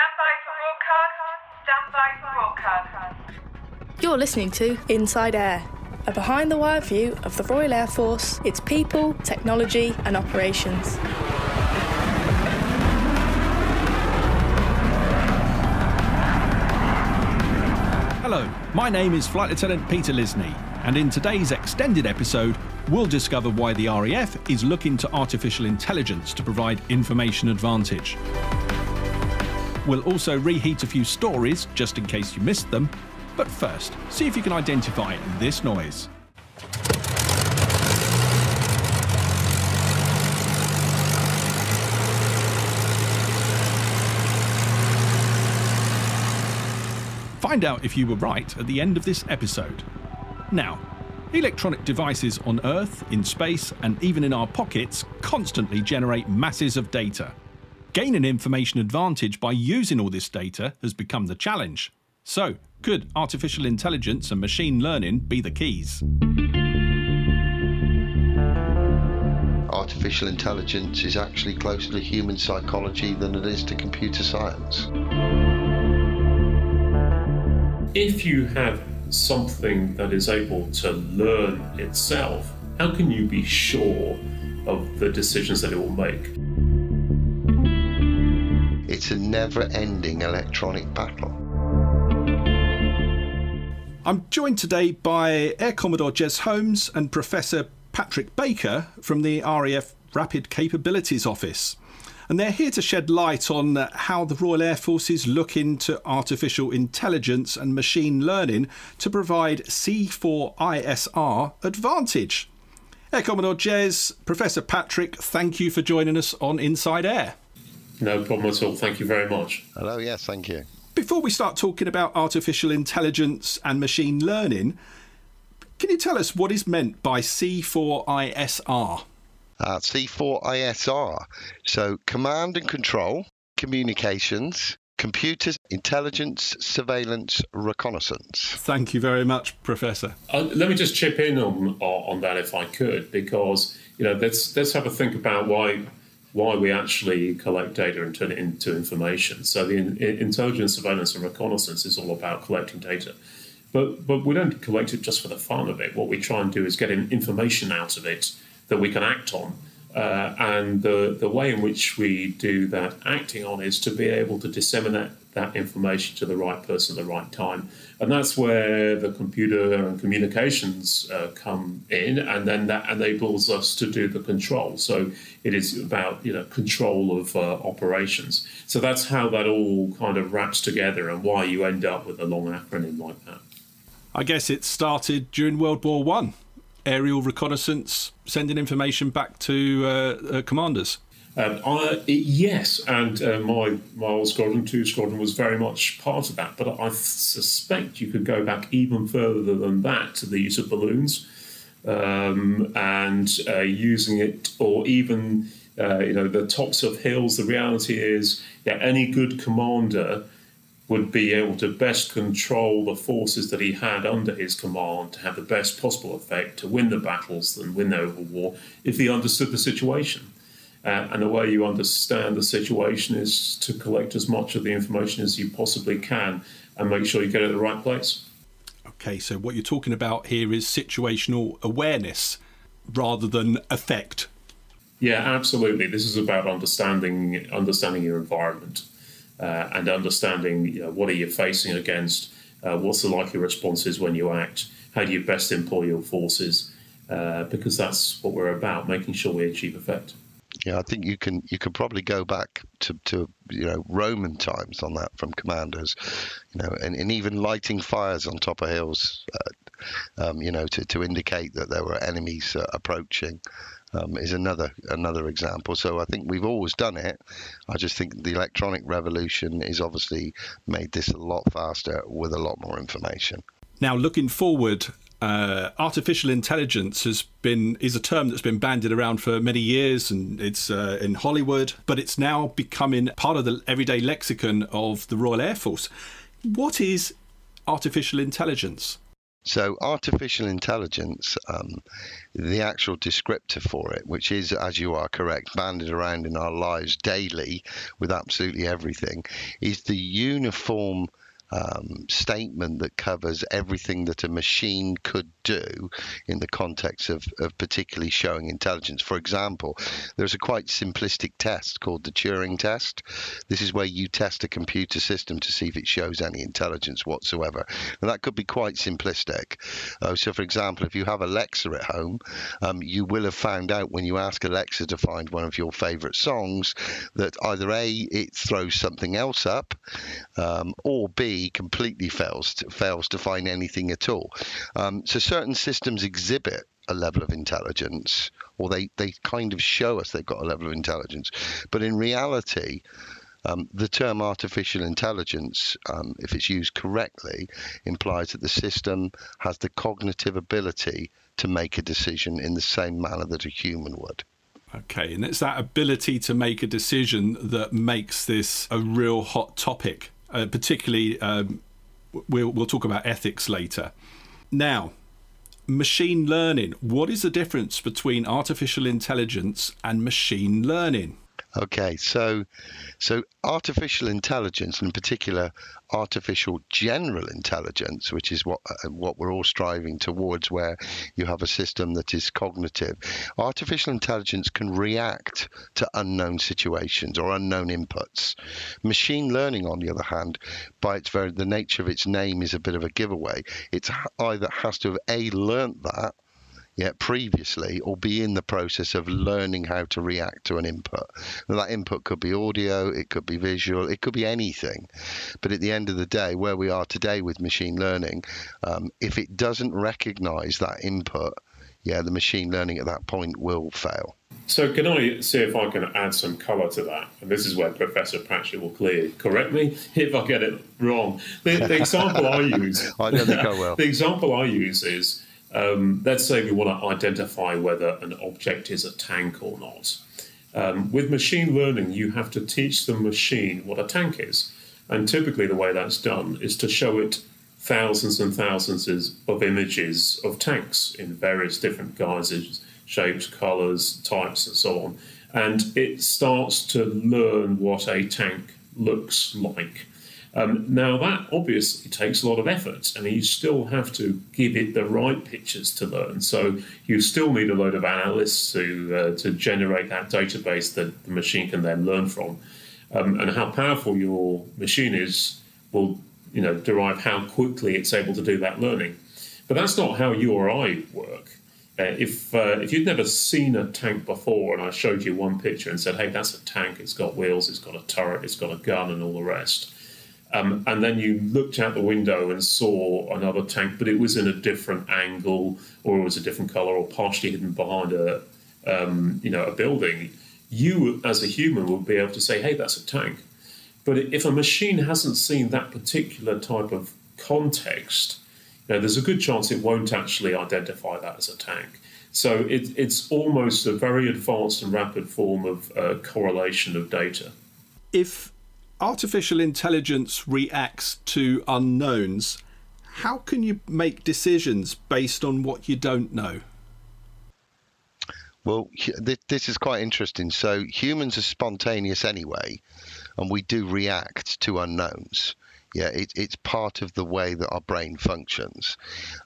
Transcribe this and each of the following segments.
Stand by for broadcast. Stand by for broadcast. You're listening to Inside Air, a behind the wire view of the Royal Air Force, its people, technology, and operations. Hello, my name is Flight Lieutenant Peter Lisney, and in today's extended episode, we'll discover why the RAF is looking to artificial intelligence to provide information advantage. We'll also reheat a few stories just in case you missed them, but first, see if you can identify this noise. Find out if you were right at the end of this episode. Now, electronic devices on Earth, in space, and even in our pockets constantly generate masses of data. Gaining information advantage by using all this data has become the challenge. So, could artificial intelligence and machine learning be the keys? Artificial intelligence is actually closer to human psychology than it is to computer science. If you have something that is able to learn itself, how can you be sure of the decisions that it will make? It's a never ending electronic battle. I'm joined today by Air Commodore Jez Holmes and Professor Patrick Baker from the RAF Rapid Capabilities Office. And they're here to shed light on uh, how the Royal Air Force is looking to artificial intelligence and machine learning to provide C4ISR advantage. Air Commodore Jez, Professor Patrick, thank you for joining us on Inside Air. No problem at all. Thank you very much. Hello, yes, thank you. Before we start talking about artificial intelligence and machine learning, can you tell us what is meant by C4ISR? Uh, C4ISR. So, command and control, communications, computers, intelligence, surveillance, reconnaissance. Thank you very much, Professor. Uh, let me just chip in on on that if I could, because you know let's let's have a think about why why we actually collect data and turn it into information. So the in, intelligence, surveillance, and reconnaissance is all about collecting data. But, but we don't collect it just for the fun of it. What we try and do is get information out of it that we can act on. Uh, and the, the way in which we do that acting on is to be able to disseminate that information to the right person at the right time. And that's where the computer and communications uh, come in, and then that enables us to do the control. So it is about you know control of uh, operations. So that's how that all kind of wraps together, and why you end up with a long acronym like that. I guess it started during World War One aerial reconnaissance, sending information back to uh, uh, commanders? Um, I, yes, and uh, my my old squadron, two squadron, was very much part of that. But I suspect you could go back even further than that to the use of balloons um, and uh, using it, or even uh, you know the tops of hills. The reality is, yeah, any good commander would be able to best control the forces that he had under his command to have the best possible effect to win the battles and win over war if he understood the situation. Uh, and the way you understand the situation is to collect as much of the information as you possibly can and make sure you get it at the right place. Okay, so what you're talking about here is situational awareness rather than effect. Yeah, absolutely. This is about understanding understanding your environment uh, and understanding you know, what are you facing against, uh, what's the likely responses when you act, how do you best employ your forces, uh, because that's what we're about, making sure we achieve effect. Yeah, I think you can you can probably go back to, to you know Roman times on that from commanders, you know, and, and even lighting fires on top of hills, uh, um, you know, to, to indicate that there were enemies uh, approaching um, is another another example. So I think we've always done it. I just think the electronic revolution is obviously made this a lot faster with a lot more information. Now, looking forward, uh, artificial intelligence has been is a term that's been bandied around for many years, and it's uh, in Hollywood, but it's now becoming part of the everyday lexicon of the Royal Air Force. What is artificial intelligence? So, artificial intelligence, um, the actual descriptor for it, which is, as you are correct, banded around in our lives daily with absolutely everything, is the uniform um, statement that covers everything that a machine could do in the context of, of particularly showing intelligence. For example, there's a quite simplistic test called the Turing test. This is where you test a computer system to see if it shows any intelligence whatsoever. And that could be quite simplistic. Uh, so, for example, if you have Alexa at home, um, you will have found out when you ask Alexa to find one of your favorite songs that either A, it throws something else up, um, or B, completely fails to, fails to find anything at all. Um, so certain systems exhibit a level of intelligence, or they, they kind of show us they've got a level of intelligence. But in reality, um, the term artificial intelligence, um, if it's used correctly, implies that the system has the cognitive ability to make a decision in the same manner that a human would. Okay, and it's that ability to make a decision that makes this a real hot topic uh, particularly um, we'll, we'll talk about ethics later. Now, machine learning. What is the difference between artificial intelligence and machine learning? Okay, so so artificial intelligence, in particular artificial general intelligence, which is what uh, what we're all striving towards, where you have a system that is cognitive. Artificial intelligence can react to unknown situations or unknown inputs. Machine learning, on the other hand, by its very the nature of its name, is a bit of a giveaway. It's either has to have a learnt that yet previously or be in the process of learning how to react to an input. That input could be audio, it could be visual, it could be anything. But at the end of the day, where we are today with machine learning, um, if it doesn't recognize that input, yeah, the machine learning at that point will fail. So can I see if I can add some colour to that? And this is where Professor Patrick will clearly correct me if I get it wrong. The, the example I use, I don't think I will. the example I use is um, let's say we want to identify whether an object is a tank or not. Um, with machine learning, you have to teach the machine what a tank is. And typically, the way that's done is to show it thousands and thousands of images of tanks in various different guises, shapes, colors, types, and so on. And it starts to learn what a tank looks like. Um, now, that obviously takes a lot of effort, and you still have to give it the right pictures to learn. So, you still need a load of analysts to, uh, to generate that database that the machine can then learn from. Um, and how powerful your machine is will you know, derive how quickly it's able to do that learning. But that's not how you or I work. Uh, if uh, if you'd never seen a tank before, and I showed you one picture and said, "Hey, that's a tank. It's got wheels. It's got a turret. It's got a gun, and all the rest," Um, and then you looked out the window and saw another tank, but it was in a different angle, or it was a different color, or partially hidden behind a, um, you know, a building. You, as a human, would be able to say, "Hey, that's a tank." But if a machine hasn't seen that particular type of context, you know, there's a good chance it won't actually identify that as a tank. So it, it's almost a very advanced and rapid form of uh, correlation of data. If artificial intelligence reacts to unknowns, how can you make decisions based on what you don't know? Well, this is quite interesting. So, humans are spontaneous anyway, and we do react to unknowns. Yeah, it, it's part of the way that our brain functions.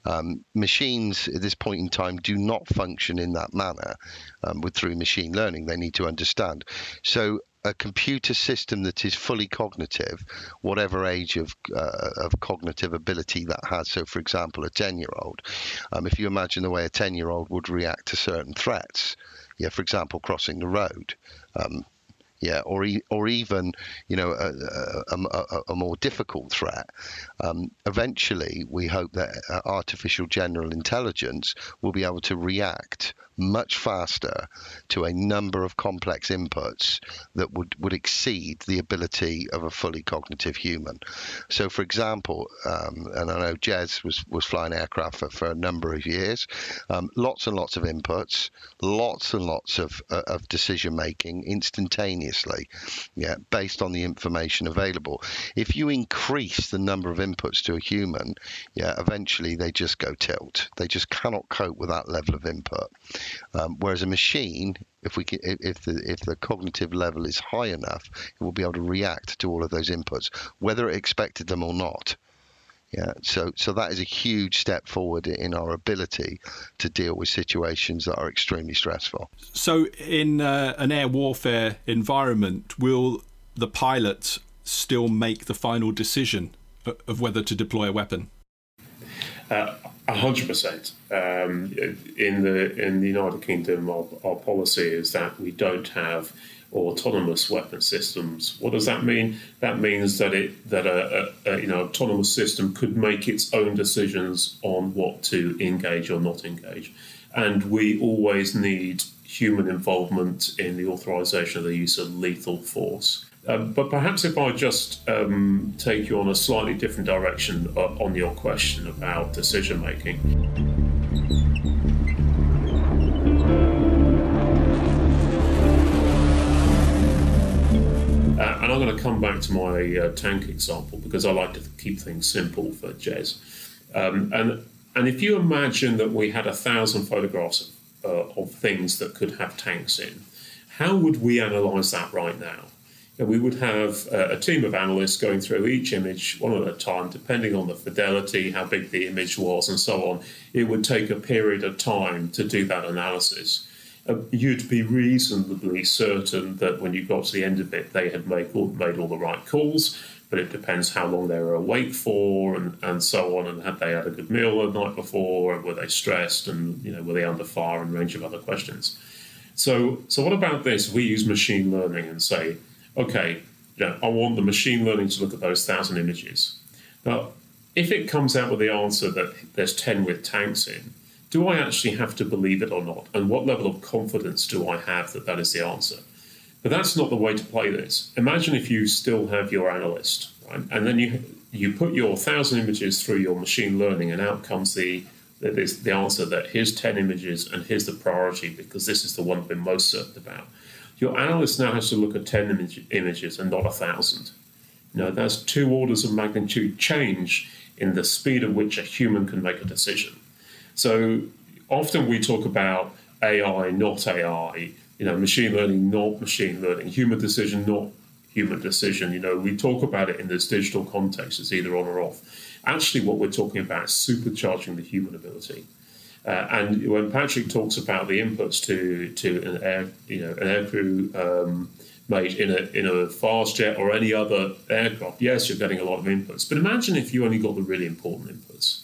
Um, machines at this point in time do not function in that manner um, with through machine learning. They need to understand. So a computer system that is fully cognitive, whatever age of uh, of cognitive ability that has. So, for example, a ten year old, um, if you imagine the way a ten year old would react to certain threats, yeah, for example, crossing the road. Um, yeah, or or even you know a, a, a, a more difficult threat. Um, eventually, we hope that uh, artificial general intelligence will be able to react much faster to a number of complex inputs that would, would exceed the ability of a fully cognitive human. So, for example, um, and I know Jez was, was flying aircraft for, for a number of years, um, lots and lots of inputs, lots and lots of, uh, of decision making instantaneously, yeah, based on the information available. If you increase the number of inputs to a human, yeah, eventually they just go tilt. They just cannot cope with that level of input. Um, whereas a machine, if we can, if the if the cognitive level is high enough, it will be able to react to all of those inputs, whether it expected them or not. Yeah, so so that is a huge step forward in our ability to deal with situations that are extremely stressful. So, in uh, an air warfare environment, will the pilot still make the final decision of whether to deploy a weapon? Uh, hundred percent. Um, in the in the United Kingdom, our, our policy is that we don't have autonomous weapon systems. What does that mean? That means that it that a, a, a, you know autonomous system could make its own decisions on what to engage or not engage, and we always need human involvement in the authorization of the use of lethal force. Um, but perhaps if I just um, take you on a slightly different direction uh, on your question about decision making. Uh, and I'm going to come back to my uh, tank example because I like to keep things simple for Jez. Um, and and if you imagine that we had a thousand photographs of, uh, of things that could have tanks in, how would we analyze that right now? We would have uh, a team of analysts going through each image one at a time, depending on the fidelity, how big the image was, and so on. It would take a period of time to do that analysis. Uh, you'd be reasonably certain that when you got to the end of it, they had made all, made all the right calls, but it depends how long they were awake for and, and so on, and had they had a good meal the night before, and were they stressed, and you know were they under fire, and range of other questions. So, so what about this? We use machine learning and say, okay, you know, I want the machine learning to look at those thousand images. Now, if it comes out with the answer that there's 10 with tanks in, do I actually have to believe it or not? And what level of confidence do I have that that is the answer? But that's not the way to play this. Imagine if you still have your analyst, right? And then you you put your thousand images through your machine learning, and out comes the the, the answer that here's 10 images and here's the priority because this is the one we're most certain about. Your analyst now has to look at 10 image, images and not a 1,000. You know, that's two orders of magnitude change in the speed at which a human can make a decision. So often we talk about AI, not AI, you know, machine learning, not machine learning, human decision, not human decision. You know, we talk about it in this digital context as either on or off. Actually, what we're talking about is supercharging the human ability. Uh, and when Patrick talks about the inputs to to an air you know an aircrew um, made in a in a fast jet or any other aircraft, yes, you're getting a lot of inputs. But imagine if you only got the really important inputs,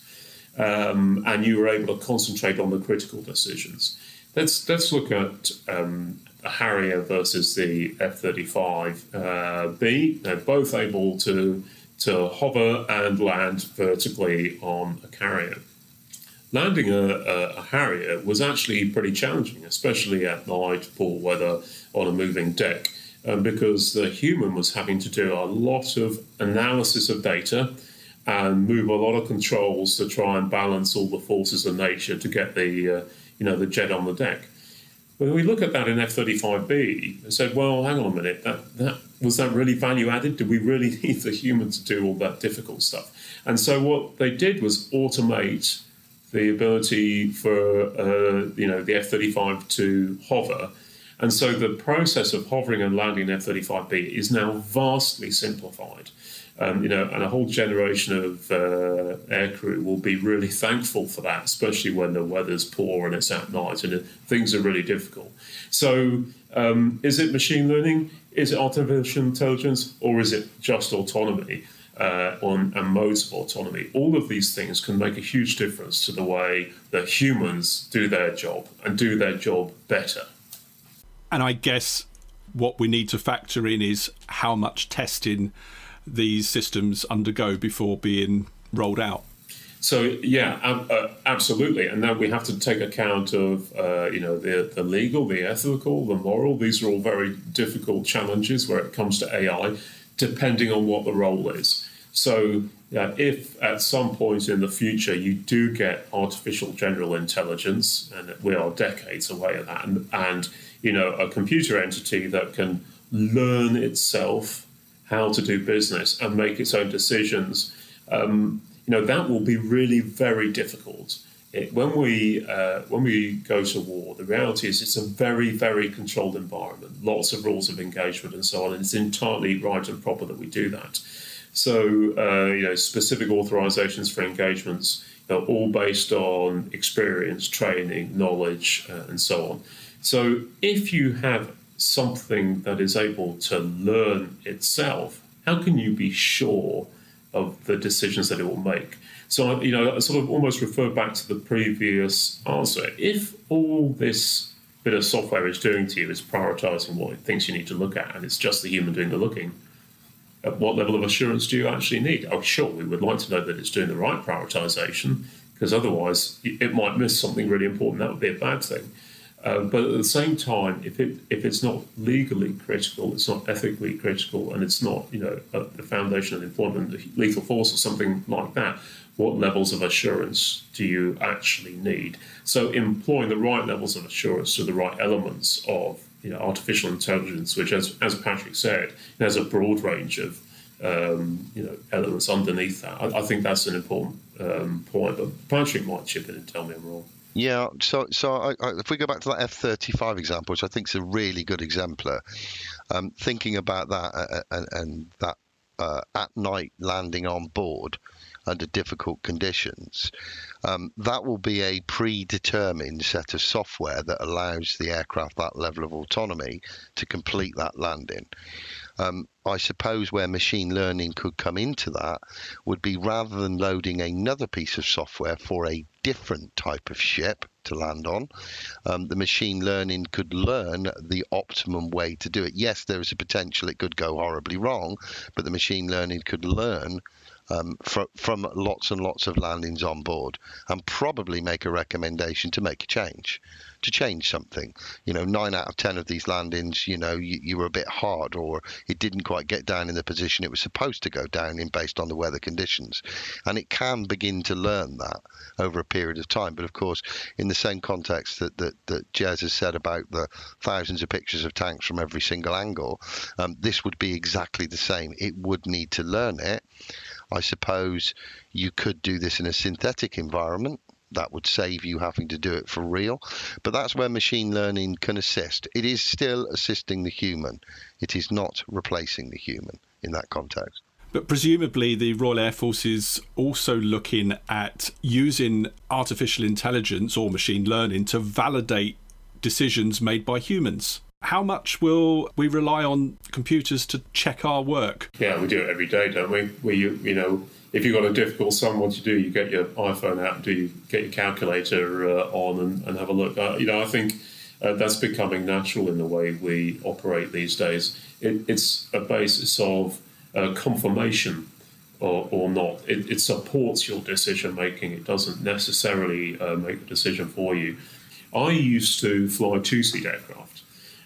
um, and you were able to concentrate on the critical decisions. Let's let's look at um, a Harrier versus the F-35B. Uh, They're both able to to hover and land vertically on a carrier landing a, a, a, Harrier was actually pretty challenging, especially at night, poor weather, on a moving deck, um, because the human was having to do a lot of analysis of data and move a lot of controls to try and balance all the forces of nature to get the uh, you know the jet on the deck. When we look at that in F-35B, they said, well, hang on a minute, that, that was that really value added? Did we really need the human to do all that difficult stuff? And so what they did was automate the ability for uh, you know the F-35 to hover, and so the process of hovering and landing an F-35B is now vastly simplified. Um, you know, and a whole generation of uh, aircrew will be really thankful for that, especially when the weather's poor and it's at night and things are really difficult. So, um, is it machine learning? Is it artificial intelligence, or is it just autonomy? Uh, on and modes of autonomy. All of these things can make a huge difference to the way that humans do their job and do their job better. And I guess what we need to factor in is how much testing these systems undergo before being rolled out. So yeah, uh, absolutely, and then we have to take account of uh, you know the the legal, the ethical, the moral. These are all very difficult challenges where it comes to AI, depending on what the role is. So if at some point in the future you do get artificial general intelligence, and we are decades away of that, and, and you know a computer entity that can learn itself how to do business and make its own decisions. Um, you know that will be really very difficult. It, when we uh, when we go to war, the reality is it's a very very controlled environment, lots of rules of engagement and so on, and it's entirely right and proper that we do that. So uh, you know specific authorizations for engagements are all based on experience, training, knowledge, uh, and so on. So if you have something that is able to learn itself, how can you be sure? of the decisions that it will make. So, you know, I sort of almost refer back to the previous answer. If all this bit of software is doing to you is prioritizing what it thinks you need to look at, and it's just the human doing the looking, at what level of assurance do you actually need? Oh, sure, we would like to know that it's doing the right prioritization, because otherwise it might miss something really important. That would be a bad thing. Uh, but at the same time, if it if it's not legally critical, it's not ethically critical, and it's not you know the foundation of employment, lethal force or something like that, what levels of assurance do you actually need? So employing the right levels of assurance to the right elements of you know, artificial intelligence, which, as as Patrick said, has a broad range of um, you know elements underneath that. I, I think that's an important um, point. But Patrick might chip in and tell me I'm wrong. Yeah, so so I, I, if we go back to that F thirty five example, which I think is a really good exemplar, um, thinking about that uh, uh, and, and that uh, at night landing on board under difficult conditions, um, that will be a predetermined set of software that allows the aircraft that level of autonomy to complete that landing. Um, I suppose where machine learning could come into that would be rather than loading another piece of software for a different type of ship to land on, um, the machine learning could learn the optimum way to do it. Yes, there is a potential it could go horribly wrong, but the machine learning could learn um, from, from lots and lots of landings on board and probably make a recommendation to make a change to change something. You know, nine out of ten of these landings, you know, you, you were a bit hard or it didn't quite get down in the position it was supposed to go down in based on the weather conditions. And it can begin to learn that over a period of time. But of course, in the same context that, that, that Jez has said about the thousands of pictures of tanks from every single angle, um, this would be exactly the same. It would need to learn it. I suppose you could do this in a synthetic environment that would save you having to do it for real. But that's where machine learning can assist. It is still assisting the human, it is not replacing the human in that context. But presumably, the Royal Air Force is also looking at using artificial intelligence or machine learning to validate decisions made by humans. How much will we rely on computers to check our work? Yeah, we do it every day, don't we? We, you know, if you've got a difficult sum, what you do, you get your iPhone out, do you get your calculator uh, on and, and, have a look. Uh, you know, I think uh, that's becoming natural in the way we operate these days. It, it's a basis of uh, confirmation or, or not. It, it, supports your decision making. It doesn't necessarily uh, make the decision for you. I used to fly two seat aircraft.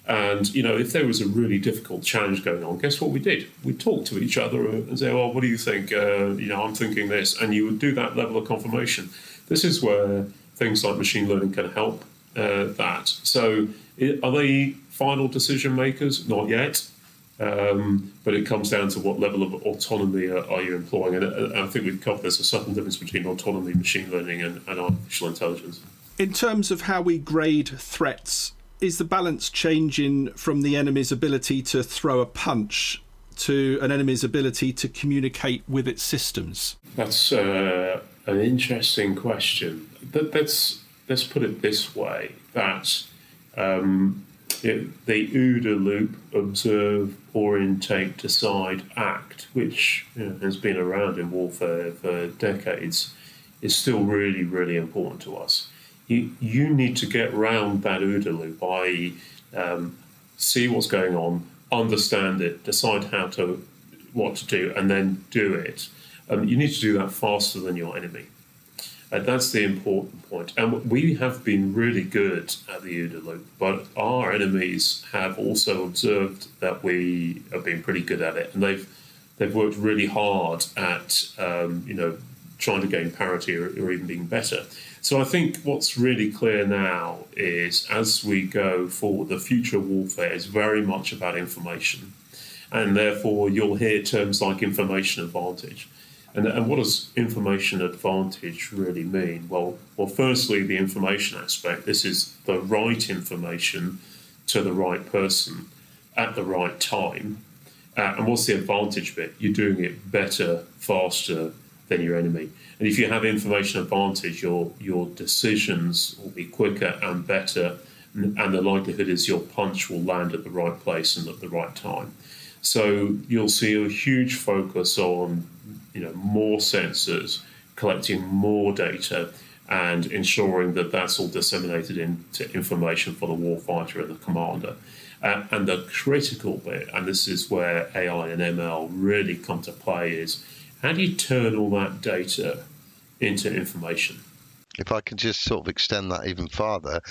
And you know, if there was a really difficult challenge going on, guess what we did? We talked to each other and say, "Well, what do you think?" Uh, you know, I'm thinking this, and you would do that level of confirmation. This is where things like machine learning can help uh, that. So, are they final decision makers? Not yet. Um, but it comes down to what level of autonomy are, are you employing, and, I think we've covered there's a certain difference between autonomy, machine learning, and, and artificial intelligence. In terms of how we grade threats is the balance changing from the enemy's ability to throw a punch to an enemy's ability to communicate with its systems? That's uh, an interesting question. Let's let's put it this way: that um, it, the OODA loop, observe, orientate, decide, act, which you know, has been around in warfare for decades, is still really, really important to us you, you need to get round that OODA loop, i.e., um, see what's going on, understand it, decide how to what to do, and then do it. Um, you need to do that faster than your enemy. Uh, that's the important point. And we have been really good at the OODA loop, but our enemies have also observed that we have been pretty good at it, and they've they've worked really hard at um, you know trying to gain parity or, or even being better. So I think what's really clear now is as we go forward, the future of warfare is very much about information, and therefore you'll hear terms like information advantage. And, and what does information advantage really mean? Well, well, firstly, the information aspect. This is the right information to the right person at the right time. Uh, and what's the advantage bit? You're doing it better, faster than your enemy. And if you have information advantage, your your decisions will be quicker and better, and the likelihood is your punch will land at the right place and at the right time. So you'll see a huge focus on you know more sensors, collecting more data, and ensuring that that's all disseminated into information for the warfighter and the commander. Uh, and the critical bit, and this is where AI and ML really come to play, is how do you turn all that data into information? If I could just sort of extend that even farther,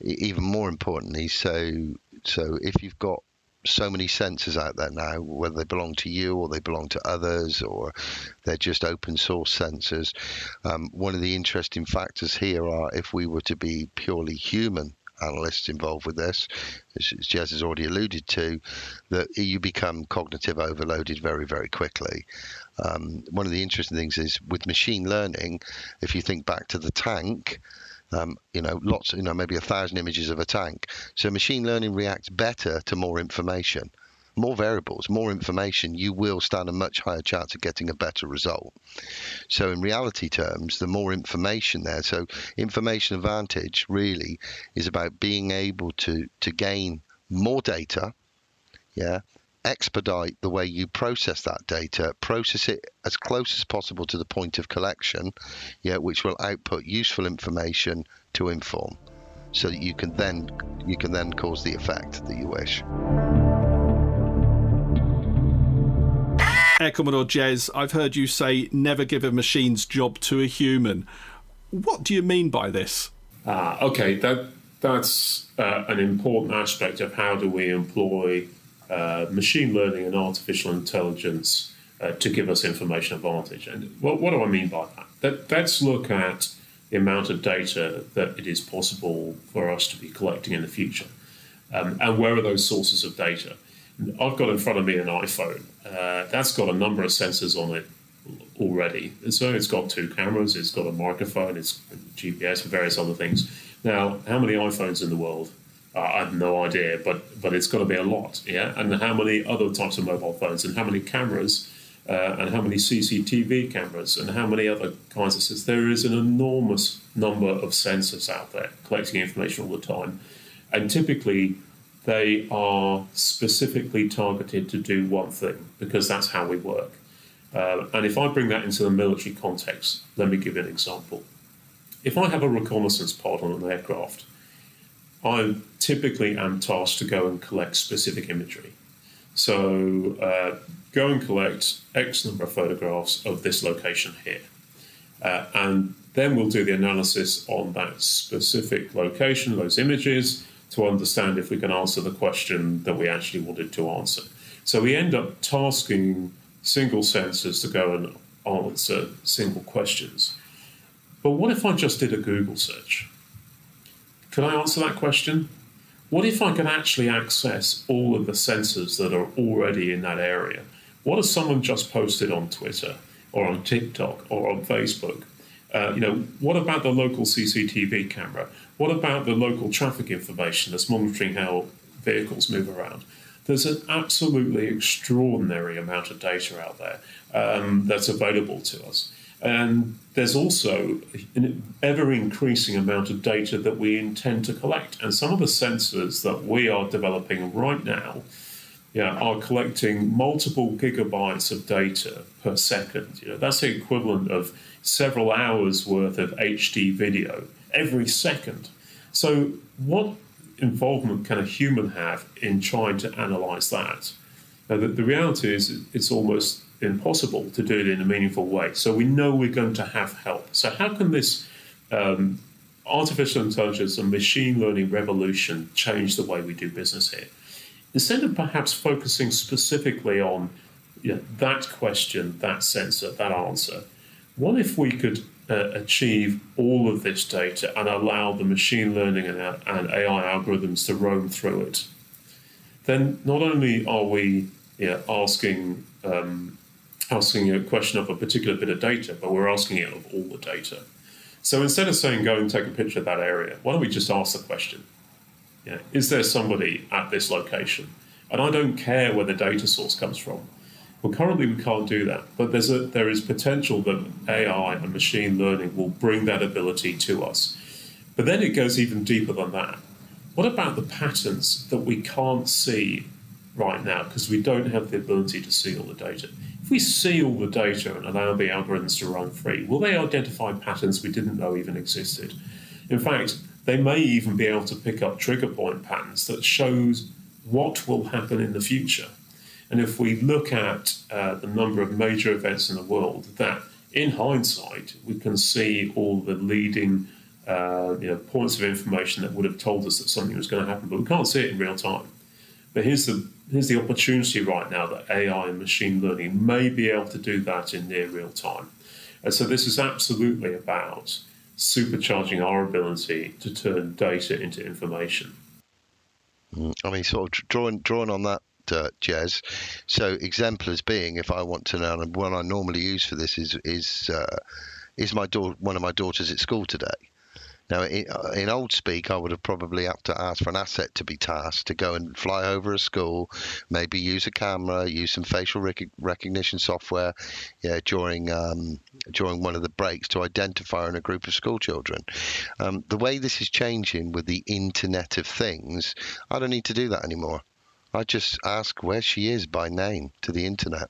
even more importantly, so so if you've got so many sensors out there now, whether they belong to you or they belong to others or they're just open source sensors. Um, one of the interesting factors here are if we were to be purely human analysts involved with this, as Jez has already alluded to, that you become cognitive overloaded very, very quickly. Um, one of the interesting things is with machine learning, if you think back to the tank, um, you know, lots, you know, maybe a thousand images of a tank. So machine learning reacts better to more information, more variables, more information. You will stand a much higher chance of getting a better result. So in reality terms, the more information there. So information advantage really is about being able to to gain more data, yeah, expedite the way you process that data, process it as close as possible to the point of collection, yeah, which will output useful information to inform, so that you can then you can then cause the effect that you wish. Air Commodore Jez, I've heard you say never give a machine's job to a human. What do you mean by this? Ah, okay, that that's uh, an important aspect of how do we employ uh, machine learning and artificial intelligence uh, to give us information advantage. And what, what do I mean by that? that? Let's look at the amount of data that it is possible for us to be collecting in the future. Um, and where are those sources of data? I've got in front of me an iPhone. Uh, that's got a number of sensors on it already. So it's got two cameras, it's got a microphone, it's GPS, and various other things. Now, how many iPhones in the world? Uh, I have no idea, but but it's got to be a lot, yeah. And how many other types of mobile phones, and how many cameras, uh, and how many CCTV cameras, and how many other kinds of sensors. There is an enormous number of sensors out there collecting information all the time, and typically they are specifically targeted to do one thing because that's how we work. Uh, and if I bring that into the military context, let me give you an example. If I have a reconnaissance pod on an aircraft I typically am tasked to go and collect specific imagery. So uh, go and collect X number of photographs of this location here. Uh, and then we'll do the analysis on that specific location, those images, to understand if we can answer the question that we actually wanted to answer. So we end up tasking single sensors to go and answer single questions. But what if I just did a Google search? Can I answer that question? What if I can actually access all of the sensors that are already in that area? What if someone just posted on Twitter or on TikTok or on Facebook? Uh, you know, what about the local CCTV camera? What about the local traffic information that's monitoring how vehicles move around? There's an absolutely extraordinary amount of data out there um, that's available to us. And there's also an ever increasing amount of data that we intend to collect. And some of the sensors that we are developing right now yeah, are collecting multiple gigabytes of data per second. You know, that's the equivalent of several hours worth of HD video every second. So, what involvement can a human have in trying to analyze that? Now, the, the reality is, it's almost impossible to do it in a meaningful way. So we know we're going to have help. So how can this um, artificial intelligence and machine learning revolution change the way we do business here. Instead of perhaps focusing specifically on you know, that question, that sensor, that answer, what if we could uh, achieve all of this data and allow the machine learning and, uh, and AI algorithms to roam through it? Then not only are we you know, asking um, asking a question of a particular bit of data, but we're asking it of all the data. So instead of saying go and take a picture of that area, why don't we just ask the question? You know, is there somebody at this location? And I don't care where the data source comes from. Well, currently we can't do that, but there's a, there is potential that AI and machine learning will bring that ability to us. But then it goes even deeper than that. What about the patterns that we can't see right now because we don't have the ability to see all the data? We see all the data and allow the algorithms to run free, will they identify patterns we didn't know even existed? In fact, they may even be able to pick up trigger point patterns that shows what will happen in the future. And if we look at uh, the number of major events in the world, that in hindsight we can see all the leading uh, you know, points of information that would have told us that something was going to happen, but we can't see it in real time. But here's the here's the opportunity right now that AI and machine learning may be able to do that in near real time. And so this is absolutely about supercharging our ability to turn data into information. Mm, I mean, sort of drawing drawing on that, uh, Jez. So exemplars being, if I want to know, and one I normally use for this is is uh, is my daughter, one of my daughters at school today. Now, in, uh, old speak, I would have probably had to ask for an asset to be tasked to go and fly over a school, maybe use a camera, use some facial rec- recognition software, yeah, during um, during one of the breaks to identify in a group of school children. Um, the way this is changing with the Internet of Things, I don't need to do that anymore. I just ask where she is by name to the internet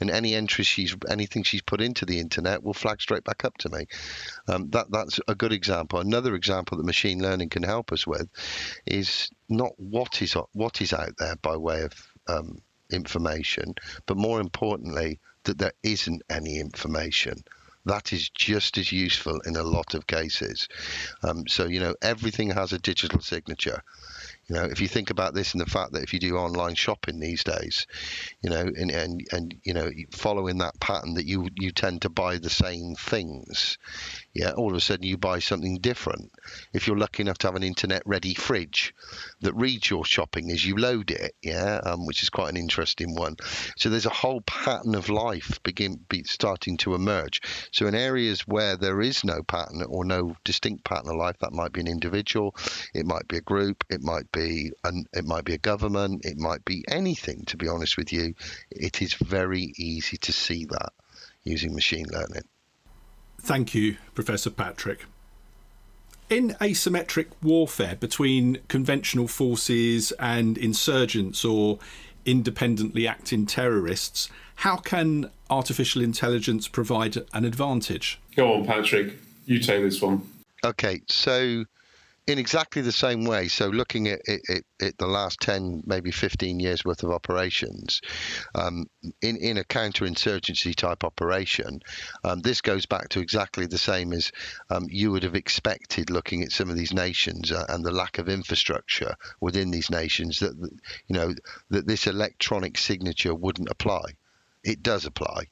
and any entries she's anything she's put into the internet will flag straight back up to me. Um, that that's a good example. Another example that machine learning can help us with is not what is what is out there by way of um, information, but more importantly that there isn't any information that is just as useful in a lot of cases. Um, so, you know, everything has a digital signature. You know, if you think about this and the fact that if you do online shopping these days, you know, and and, and you know, following that pattern that you you tend to buy the same things, yeah, all of a sudden you buy something different. If you're lucky enough to have an internet-ready fridge that reads your shopping as you load it, yeah, um, which is quite an interesting one. So there's a whole pattern of life begin be starting to emerge. So in areas where there is no pattern or no distinct pattern of life, that might be an individual, it might be a group, it might be an, it might be a government, it might be anything. To be honest with you, it is very easy to see that using machine learning. Thank you, Professor Patrick. In asymmetric warfare between conventional forces and insurgents or independently acting terrorists, how can artificial intelligence provide an advantage? Go on, Patrick. You take this one. Okay, so in exactly the same way. So, looking at, the last 10, maybe 15 years worth of operations, um, in, in a counterinsurgency type operation, um, this goes back to exactly the same as um, you would have expected looking at some of these nations uh, and the lack of infrastructure within these nations that, you know, that this electronic signature wouldn't apply. It does apply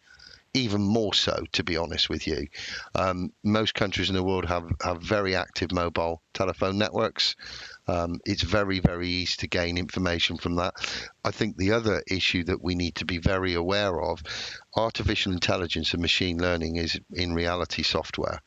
even more so, to be honest with you. Um, most countries in the world have, have very active mobile telephone networks. Um, it's very, very easy to gain information from that. I think the other issue that we need to be very aware of artificial intelligence and machine learning is in reality software.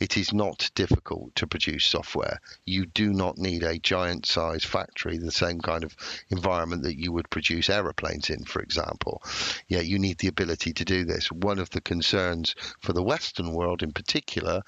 It is not difficult to produce software. You do not need a giant size factory, the same kind of environment that you would produce aeroplanes in, for example. Yeah, you need the ability to do this. One of the concerns for the Western world in particular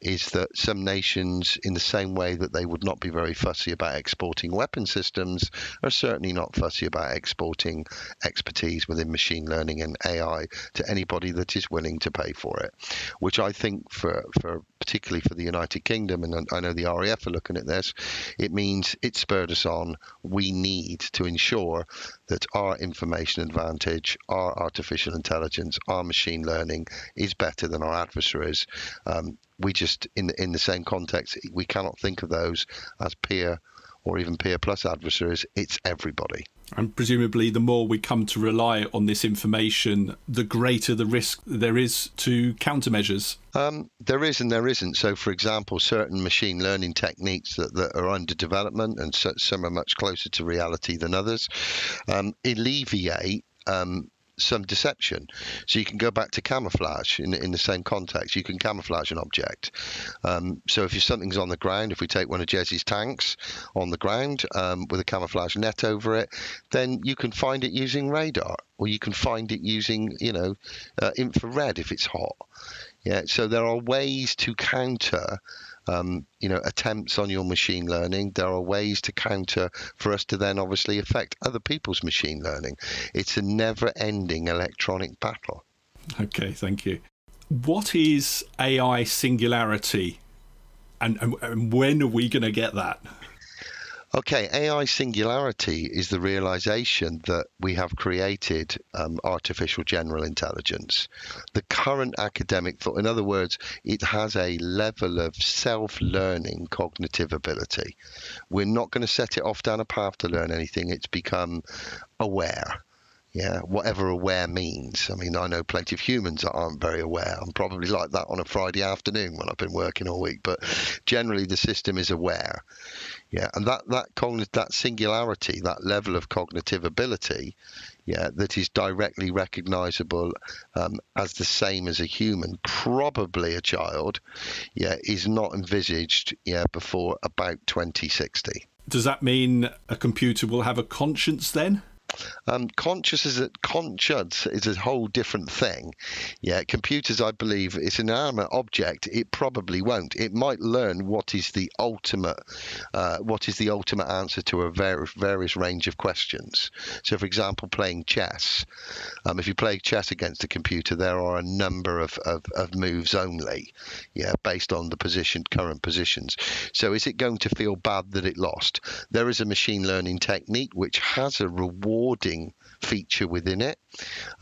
is that some nations, in the same way that they would not be very fussy about exporting weapon systems, are certainly not fussy about exporting expertise within machine learning and AI to anybody that is willing to pay for it, which I think for, for particularly for the United Kingdom, and I know the RAF are looking at this, it means it spurred us on. We need to ensure that our information advantage, our artificial intelligence, our machine learning is better than our adversaries. Um, we just, in the, in the same context, we cannot think of those as peer or even peer plus adversaries. It's everybody. And presumably, the more we come to rely on this information, the greater the risk there is to countermeasures. Um, there is and there isn't. So, for example, certain machine learning techniques that, that are under development and so, some are much closer to reality than others um, alleviate um, some deception. So you can go back to camouflage in, in the same context. You can camouflage an object. Um, so if something's on the ground, if we take one of Jez's tanks on the ground um, with a camouflage net over it, then you can find it using radar, or you can find it using, you know, uh, infrared if it's hot. Yeah. So there are ways to counter um, you know, attempts on your machine learning. There are ways to counter for us to then obviously affect other people's machine learning. It's a never-ending electronic battle. Okay, thank you. What is AI singularity, and, and, and when are we going to get that? Okay, AI singularity is the realization that we have created um, artificial general intelligence. The current academic thought, in other words, it has a level of self learning cognitive ability. We're not going to set it off down a path to learn anything, it's become aware yeah, whatever aware means. I mean, I know plenty of humans that aren't very aware. I'm probably like that on a Friday afternoon when I've been working all week, but generally the system is aware. Yeah, and that that cogn- that singularity, that level of cognitive ability, yeah, that is directly recognizable um, as the same as a human, probably a child, yeah, is not envisaged, yeah, before about 2060. Does that mean a computer will have a conscience then? Um, conscious is a is a whole different thing. Yeah, computers, I believe, it's an inanimate object. It probably won't. It might learn what is the ultimate, uh, what is the ultimate answer to a various various range of questions. So, for example, playing chess. Um, if you play chess against a computer, there are a number of, of, of moves only. Yeah, based on the position, current positions. So, is it going to feel bad that it lost? There is a machine learning technique which has a reward feature within it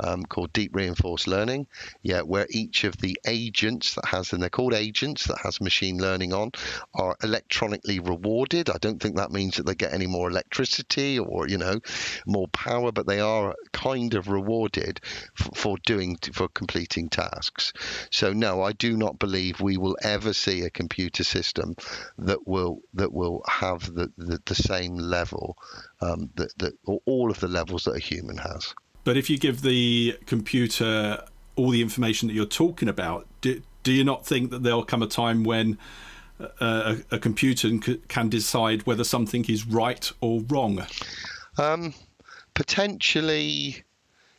um, called deep reinforced learning. Yeah, where each of the agents that has, and they're called agents that has machine learning on, are electronically rewarded. I don't think that means that they get any more electricity or you know more power, but they are kind of rewarded for, for doing for completing tasks. So no, I do not believe we will ever see a computer system that will that will have the the, the same level um, that that all of the levels that a human has. But if you give the computer all the information that you're talking about, do, do you not think that there'll come a time when uh, a, a, computer can decide whether something is right or wrong? Um, potentially,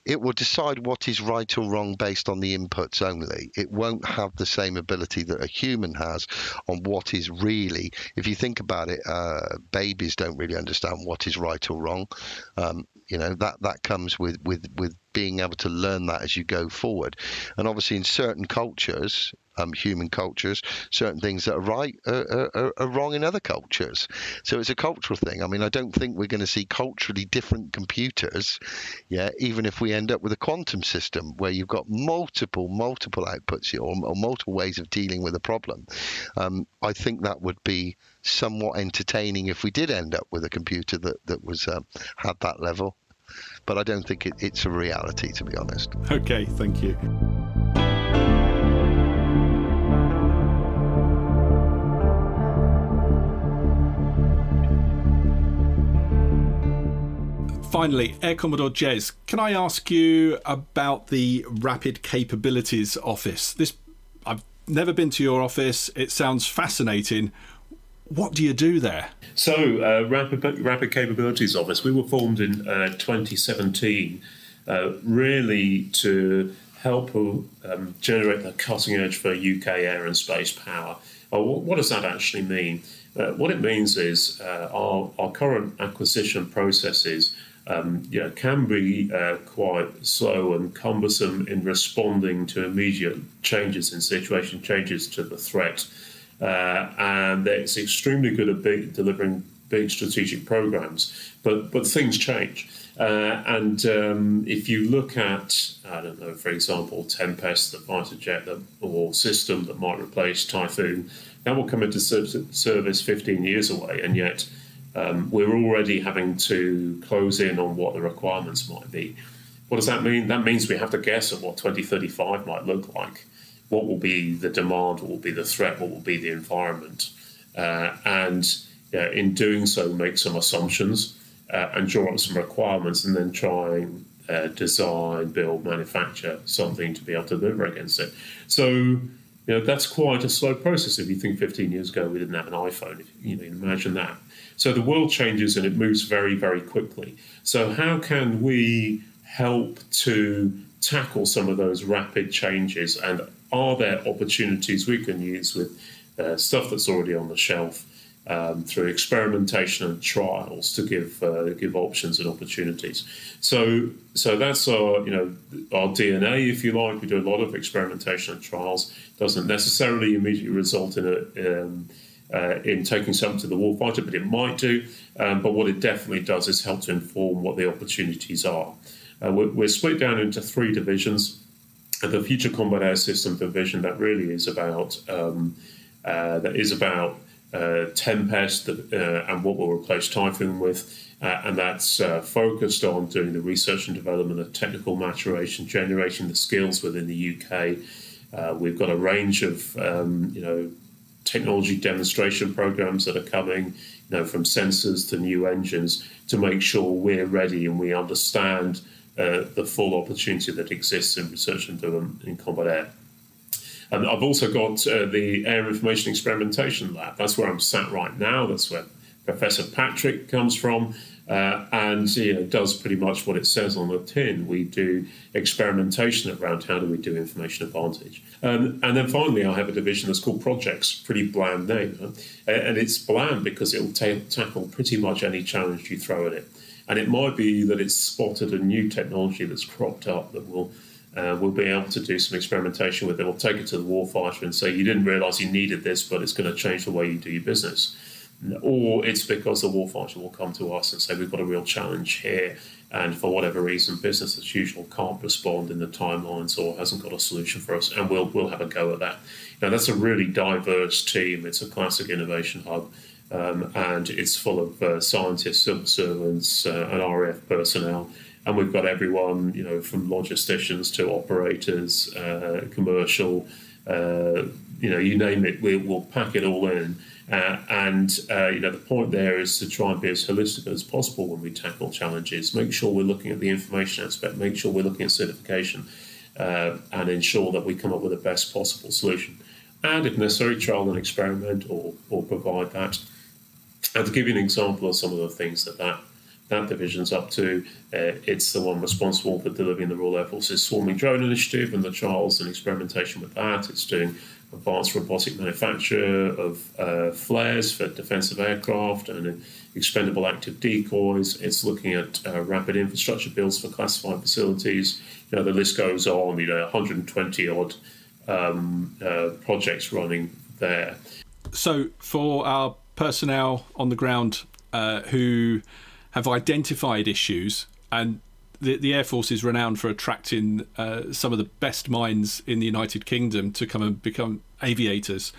it will decide what is right or wrong based on the inputs only. It won't have the same ability that a human has on what is really. If you think about it, uh, babies don't really understand what is right or wrong. Um, you know that that comes with with with being able to learn that as you go forward. And obviously, in certain cultures, um, human cultures, certain things that are right are, are, are, wrong in other cultures. So it's a cultural thing. I mean, I don't think we're going to see culturally different computers, yeah, even if we end up with a quantum system where you've got multiple, multiple outputs or, or multiple ways of dealing with a problem. Um, I think that would be somewhat entertaining if we did end up with a computer that, that was um, had that level but I don't think it, it's a reality, to be honest. Okay, thank you. Finally, Air Commodore Jez, can I ask you about the Rapid Capabilities Office? This I've never been to your office. It sounds fascinating. What do you do there? So, uh, Rapid, Rapid Capabilities Office, we were formed in uh, 2017 uh, really to help um, generate the cutting edge for UK air and space power. Well, what does that actually mean? Uh, what it means is uh, our, our current acquisition processes um, you know, can be uh, quite slow and cumbersome in responding to immediate changes in situation, changes to the threat. Uh, and it's extremely good at big, delivering big strategic programs, but but things change. Uh, and um, if you look at, I don't know, for example, Tempest, the fighter jet that, or system that might replace Typhoon, that will come into service 15 years away, and yet um, we're already having to close in on what the requirements might be. What does that mean? That means we have to guess at what 2035 might look like. What will be the demand? What will be the threat? What will be the environment? Uh, and in doing so, make some assumptions uh, and draw up some requirements, and then try and uh, design, build, manufacture something to be able to deliver against it. So you know, that's quite a slow process. If you think 15 years ago we didn't have an iPhone, you know, imagine that. So the world changes and it moves very, very quickly. So how can we help to tackle some of those rapid changes? And are there opportunities we can use with uh, stuff that's already on the shelf um, through experimentation and trials to give uh, give options and opportunities. So so that's our you know our DNA, if you like. We do a lot of experimentation and trials. Doesn't necessarily immediately result in a um, uh, in taking something to the warfighter, but it might do. Um, but what it definitely does is help to inform what the opportunities are. Uh, we're, we're, split down into three divisions. The Future Combat Air System division that really is about um, uh, that is about uh, Tempest uh, and what we'll replace Typhoon with. Uh, and that's focused on doing the research and development of technical maturation, generating the skills within the UK. we've got a range of, um, you know, technology demonstration programs that are coming, you know, from sensors to new engines, to make sure we're ready and we understand uh, the full opportunity that exists in research and development in combat air. And I've also got uh, the Air Information Experimentation Lab. That's where I'm sat right now. That's where Professor Patrick comes from. Uh, and you know, does pretty much what it says on the tin. We do experimentation around how do we do information advantage. Um, and then finally, I have a division that's called Projects, pretty bland name. Huh? And it's bland because it will ta- tackle pretty much any challenge you throw at it. And it might be that it's spotted a new technology that's cropped up that will uh, we'll be able to do some experimentation with it. We'll take it to the warfighter and say, you didn't realize you needed this, but it's going to change the way you do your business. Or it's because the warfighter will come to us and say, we've got a real challenge here. And for whatever reason, business as usual can't respond in the timelines or hasn't got a solution for us. And we'll, we'll have a go at that. Now, that's a really diverse team. It's a classic innovation hub. Um, and it's full of uh, scientists, civil servants, uh, and RAF personnel and we've got everyone, you know, from logisticians to operators, uh, commercial, uh, you know, you name it, we, will pack it all in. Uh, and uh, you know, the point there is to try and be as holistic as possible when we tackle challenges. Make sure we're looking at the information aspect. Make sure we're looking at certification, and ensure that we come up with the best possible solution. And if necessary, trial and experiment or or provide that. And to give you an example of some of the things that that that division's up to. Uh, it's the one responsible for delivering the Royal Air Force's swarming drone initiative and the trials and experimentation with that. It's doing advanced robotic manufacture of uh, flares for defensive aircraft and expendable active decoys. It's looking at uh, rapid infrastructure builds for classified facilities. You know, the list goes on. You know, 120 odd um, uh, projects running there. So, for our personnel on the ground uh, who have identified issues and the, the Air Force is renowned for attracting uh, some of the best minds in the United Kingdom to come and become aviators.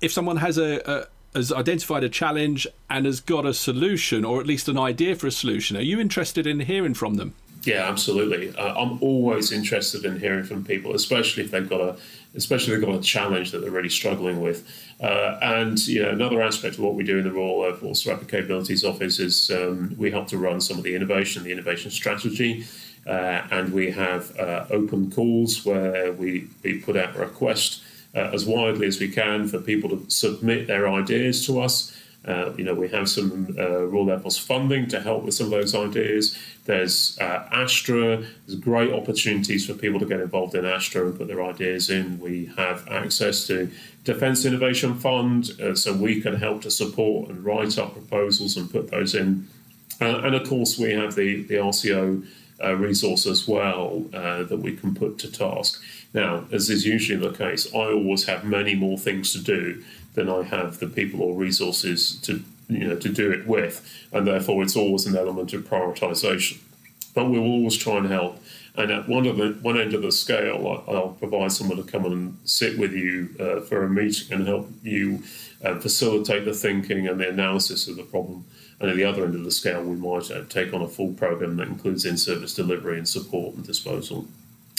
If someone has a, a has identified a challenge and has got a solution, or at least an idea for a solution, are you interested in hearing from them? Yeah, absolutely. Uh, I'm always interested in hearing from people, especially if they've got a especially they've got a challenge that they're really struggling with. Uh, and you know, another aspect of what we do in the Royal Air Force Rapid Capabilities Office is um, we help to run some of the innovation, the innovation strategy. Uh, and we have uh, open calls where we, we put out a request uh, as widely as we can for people to submit their ideas to us. Uh, you know, we have some uh, Royal Air funding to help with some of those ideas. There's uh, Astra. There's great opportunities for people to get involved in Astra and put their ideas in. We have access to Defence Innovation Fund, uh, so we can help to support and write up proposals and put those in. Uh, and of course, we have the, the RCO uh, resource as well uh, that we can put to task. Now, as is usually the case, I always have many more things to do than I have the people or resources to you know to do it with, and therefore it's always an element of prioritization. But we will always try and help. And at one of the one end of the scale, I'll provide someone to come and sit with you uh, for a meeting and help you uh, facilitate the thinking and the analysis of the problem. And at the other end of the scale, we might uh, take on a full program that includes in-service delivery and support and disposal.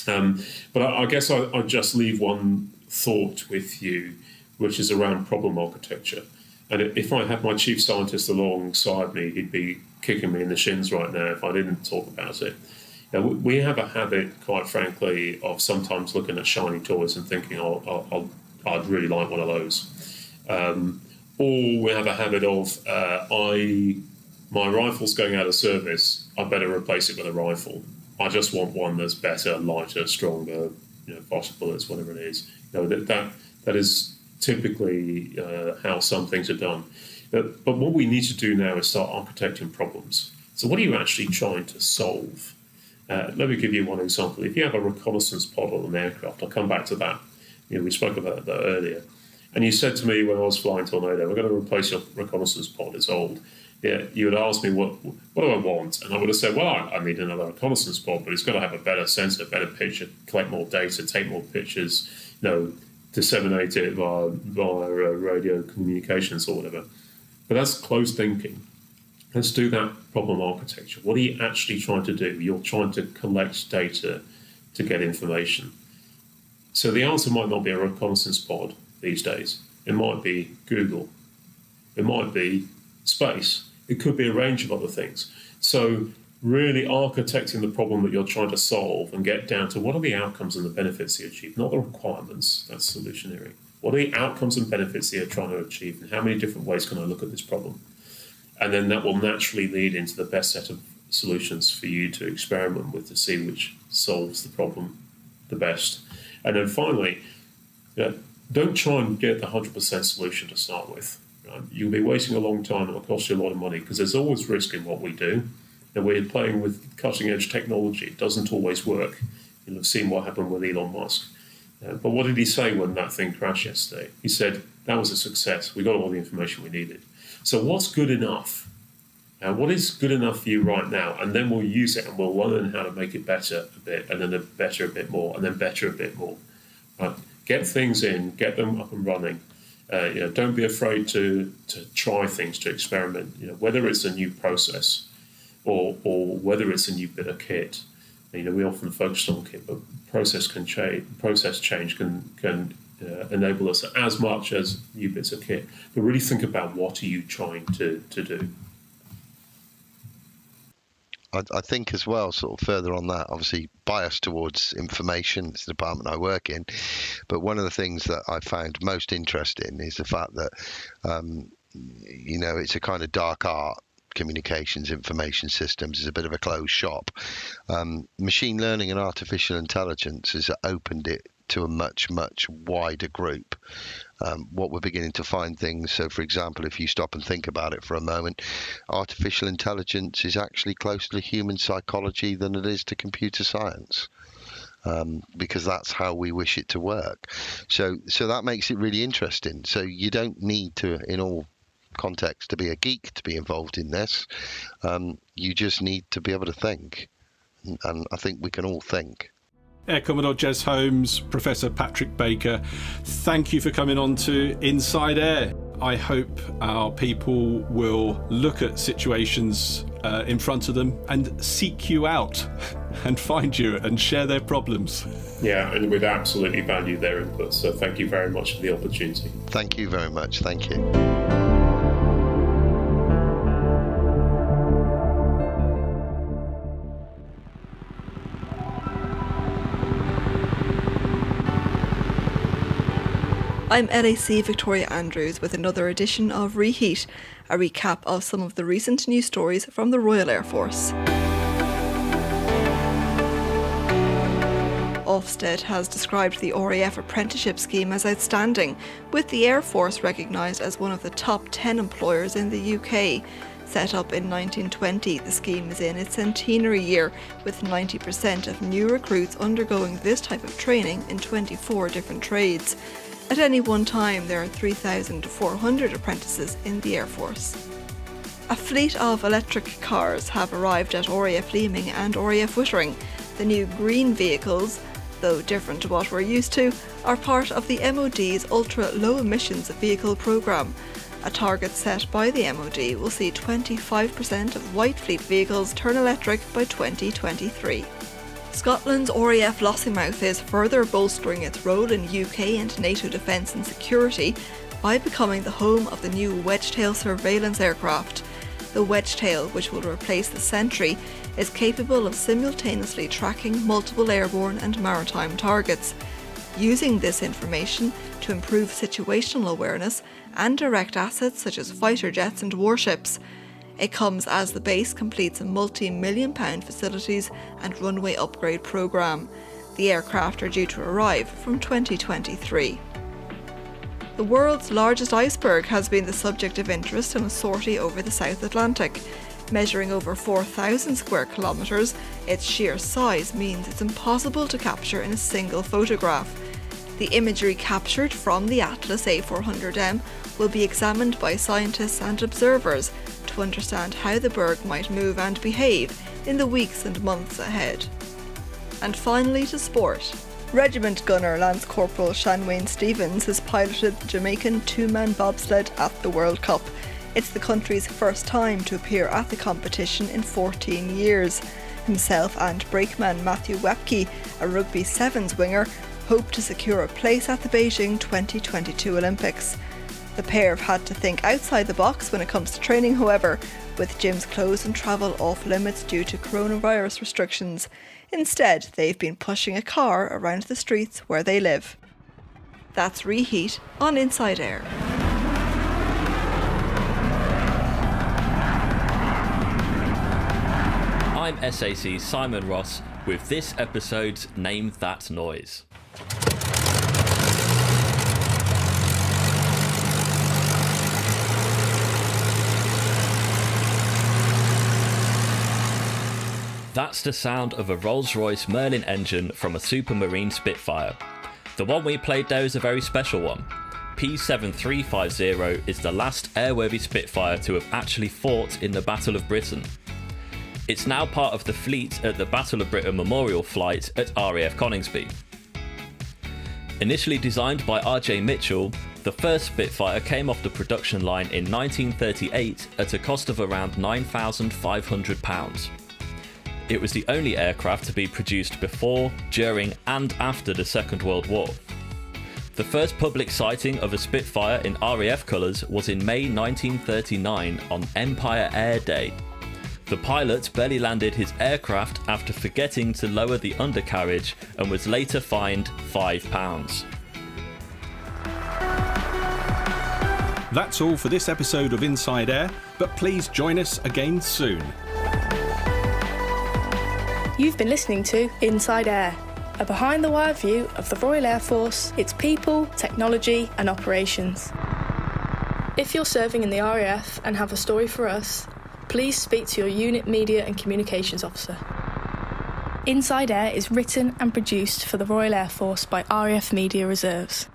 Um, but I, I guess I, I just leave one thought with you, which is around problem architecture. And if I had my chief scientist alongside me, he'd be kicking me in the shins right now if I didn't talk about it. Now, we have a habit, quite frankly, of sometimes looking at shiny toys and thinking, i would really like one of those. Um, or we have a habit of, uh, I my rifle's going out of service, I better replace it with a rifle. I just want one that's better, lighter, stronger, you know, faster bullets, whatever it is. You know, that, that, that is typically uh, how some things are done. But, but what we need to do now is start architecting problems. So, what are you actually trying to solve? Uh, let me give you one example. If you have a reconnaissance pod on an aircraft, I'll come back to that. You know, we spoke about that earlier. And you said to me when I was flying Tornado, we're going to replace your reconnaissance pod, it's old. Yeah, you would ask me what what do I want, and I would have said, well, I, I need another reconnaissance pod, but it's got to have a better sensor, better picture, collect more data, take more pictures, you know, disseminate it via, via uh, radio communications or whatever. But that's closed thinking. Let's do that problem architecture. What are you actually trying to do? You're trying to collect data to get information. So the answer might not be a reconnaissance pod these days. It might be Google. It might be space. It could be a range of other things. So really architecting the problem that you're trying to solve and get down to what are the outcomes and the benefits you achieve, not the requirements. That's solutionary. What are the outcomes and benefits you're trying to achieve, and how many different ways can I look at this problem? And then that will naturally lead into the best set of solutions for you to experiment with to see which solves the problem the best. And then finally, you know, don't try and get the 100% solution to start with. Right? You'll be wasting a long time, it'll cost you a lot of money because there's always risk in what we do and we're playing with cutting edge technology. It doesn't always work. You'll have seen what happened with Elon Musk. Uh, but what did he say when that thing crashed yesterday? He said, that was a success. We got all the information we needed. So, what's good enough? Uh, what is good enough for you right now? And then we'll use it and we'll learn how to make it better a bit, and then a better a bit more, and then better a bit more. Right? Get things in, get them up and running. Uh, you know, don't be afraid to to try things, to experiment. You know, whether it's a new process, or, or whether it's a new bit of kit. You know, we often focus on kit, but process can change. Process change can can uh, enable us as much as new bits of kit. But really think about what are you trying to to do. I, think as well, sort of further on that, obviously biased towards information. It's the department I work in, but one of the things that I found most interesting is the fact that. Um, you know, it's a kind of dark art communications information systems is a bit of a closed shop. Um, machine learning and artificial intelligence has opened it to a much, much wider group. Um, what we're beginning to find things. So, for example, if you stop and think about it for a moment, artificial intelligence is actually closer to human psychology than it is to computer science. Um, because that's how we wish it to work. So, so that makes it really interesting. So you don't need to, in all context to be a geek to be involved in this. Um, you just need to be able to think, and I think we can all think. Air Commodore Jez Holmes, Professor Patrick Baker, thank you for coming on to Inside Air. I hope our people will look at situations uh, in front of them and seek you out and find you and share their problems. Yeah, and we'd absolutely value their input. So thank you very much for the opportunity. Thank you very much. Thank you. I'm LAC Victoria Andrews with another edition of Reheat, a recap of some of the recent news stories from the Royal Air Force. Ofsted has described the RAF apprenticeship scheme as outstanding, with the Air Force recognised as one of the top 10 employers in the UK. Set up in 1920, the scheme is in its centenary year, with 90% of new recruits undergoing this type of training in 24 different trades. At any one time, there are 3,400 apprentices in the Air Force. A fleet of electric cars have arrived at RAF Leeming and RAF Wittering. The new green vehicles, though different to what we're used to, are part of the MOD's ultra low emissions vehicle programme. A target set by the MOD will see 25% of White Fleet vehicles turn electric by 2023. Scotland's RAF Lossiemouth is further bolstering its role in UK and NATO defence and security by becoming the home of the new Wedgetail surveillance aircraft. The Wedgetail, which will replace the Sentry, is capable of simultaneously tracking multiple airborne and maritime targets. Using this information to improve situational awareness and direct assets such as fighter jets and warships. It comes as the base completes a multi million pound facilities and runway upgrade programme. The aircraft are due to arrive from 2023. The world's largest iceberg has been the subject of interest in a sortie over the South Atlantic. Measuring over 4,000 square kilometres, its sheer size means it's impossible to capture in a single photograph. The imagery captured from the Atlas A400M will be examined by scientists and observers to understand how the berg might move and behave in the weeks and months ahead. And finally to sport. Regiment gunner Lance Corporal Shanwayne Stephens has piloted the Jamaican two man bobsled at the World Cup. It's the country's first time to appear at the competition in 14 years. Himself and brakeman Matthew Wekpe, a rugby sevens winger, hope to secure a place at the Beijing 2022 Olympics. The pair have had to think outside the box when it comes to training, however, with gyms closed and travel off limits due to coronavirus restrictions. Instead, they've been pushing a car around the streets where they live. That's Reheat on Inside Air. I'm SAC's Simon Ross with this episode's Name That Noise. That's the sound of a Rolls Royce Merlin engine from a Supermarine Spitfire. The one we played there is a very special one. P7350 is the last airworthy Spitfire to have actually fought in the Battle of Britain. It's now part of the fleet at the Battle of Britain Memorial Flight at RAF Coningsby. Initially designed by RJ Mitchell, the first Spitfire came off the production line in 1938 at a cost of around £9,500. It was the only aircraft to be produced before, during, and after the Second World War. The first public sighting of a Spitfire in RAF colours was in May 1939 on Empire Air Day. The pilot barely landed his aircraft after forgetting to lower the undercarriage and was later fined £5. That's all for this episode of Inside Air, but please join us again soon. You've been listening to Inside Air, a behind the wire view of the Royal Air Force, its people, technology, and operations. If you're serving in the RAF and have a story for us, please speak to your unit media and communications officer. Inside Air is written and produced for the Royal Air Force by RAF Media Reserves.